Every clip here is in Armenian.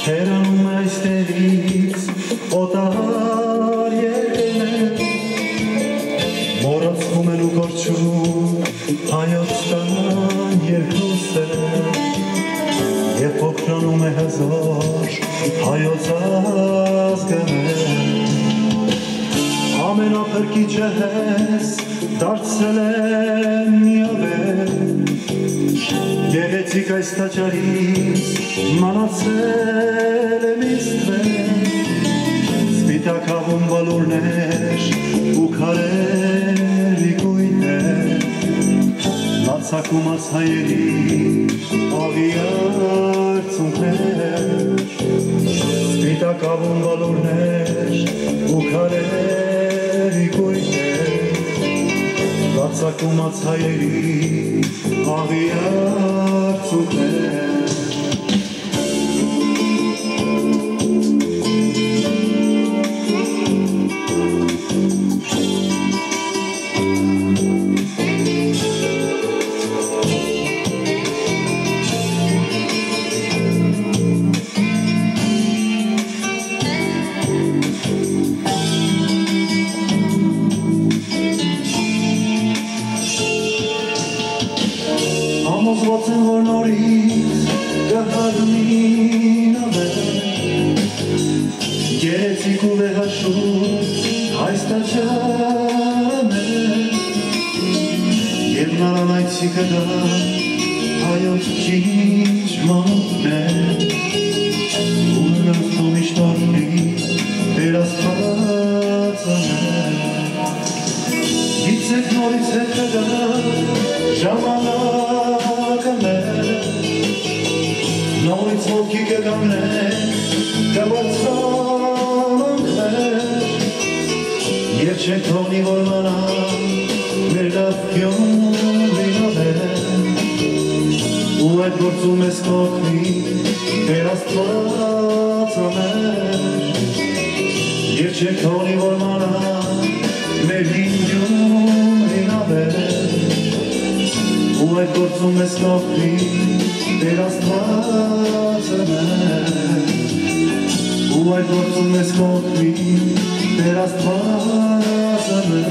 հերանում այստերից օտար երկեն մորացվում են ու կորչում հայոց տան երկուսը և փոքրանում է հզոր հայոց ազգը ամենափրկիչը հես դարձել է միավեր Գեղեցիկ այս տաճարից մանացել եմ իստվել Սպիտակավում բալուրներ ու քարերի կույներ Լացակումած հայերի աղիարցունքներ Սպիտակավում բալուրներ ու քարերի բացակումած հայերի համոզված եմ, որ նորից կհարմին ամեն Գերեցիկ ու վեհաշուտ այս տաճարն է Եվ նարան այցի կդա հայոց ճինչ մոտն է Ու նրանց միշտ օրնի դեր աստվածն է Գիցեք նորից հետ կդա ժամանակ ոտքի կգամնեն, կբարձանանքներ, և չենք թողնի որ մանան, մեր լավ գյոմրինավեր, ու այդ գործում ես կողնի, տեր աստված ամեր, և չենք թողնի որ մանան, մեր հինջումրինավեր, ու այդ գործում ես կողնի, գործում ես կողնի Տեր աստվածը մեր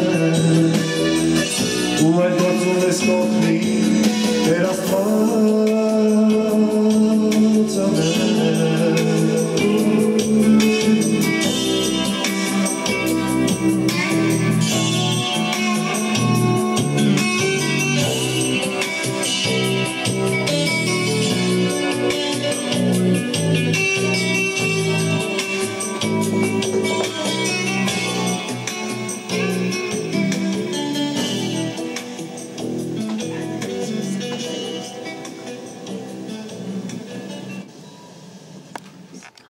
ու այդ գործում ես կողնի